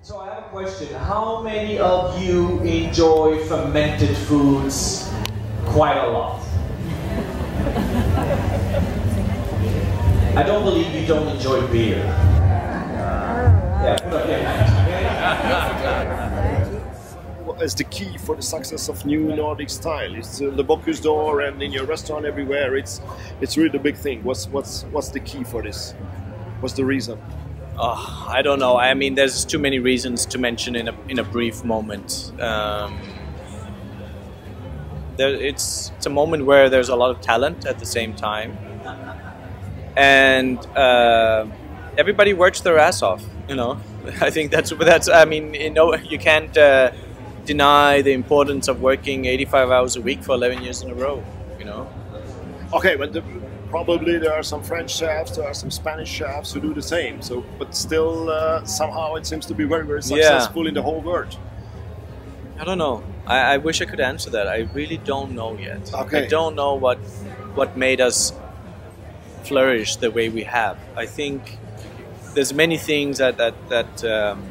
So I have a question. How many of you enjoy fermented foods quite a lot? I don't believe you don't enjoy beer. Is the key for the success of new Nordic style? It's uh, the Bocuse d'Or and in your restaurant everywhere. It's it's really the big thing. What's what's what's the key for this? What's the reason? Oh, I don't know. I mean, there's too many reasons to mention in a in a brief moment. Um, there, it's it's a moment where there's a lot of talent at the same time, and uh, everybody works their ass off. You know, I think that's that's. I mean, you know, you can't uh, deny the importance of working 85 hours a week for 11 years in a row. You know. Okay, but the, probably there are some French chefs, there are some Spanish chefs who do the same. So, but still, uh, somehow it seems to be very very successful in the whole world. I don't know. I, I wish I could answer that. I really don't know yet. Okay. I don't know what what made us flourish the way we have. I think there's many things that that that um,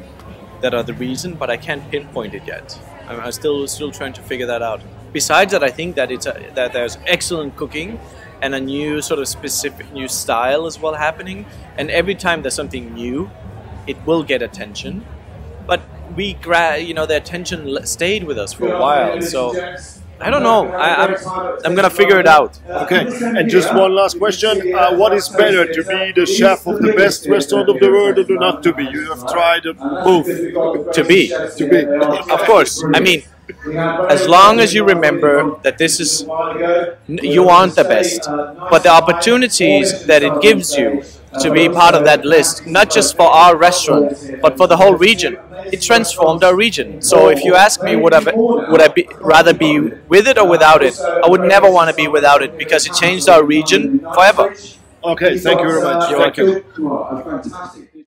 that are the reason, but I can't pinpoint it yet. I'm, I'm still still trying to figure that out. Besides that, I think that it's a, that there's excellent cooking and a new sort of specific new style as well happening. And every time there's something new, it will get attention. But we, gra- you know, the attention l- stayed with us for a while. So I don't know. I, I'm I'm gonna figure it out. Okay, and just one last question: uh, What is better, to be the chef of the best restaurant of the world, or to not to be? You have tried both. To be. To be. Of course. I mean, as long as you remember that this is you aren't the best but the opportunities that it gives you to be part of that list not just for our restaurant but for the whole region it transformed our region so if you ask me would i be, would i be, rather be with it or without it i would never want to be without it because it changed our region forever Okay, thank you very much. You're Thank welcome. Fantastic.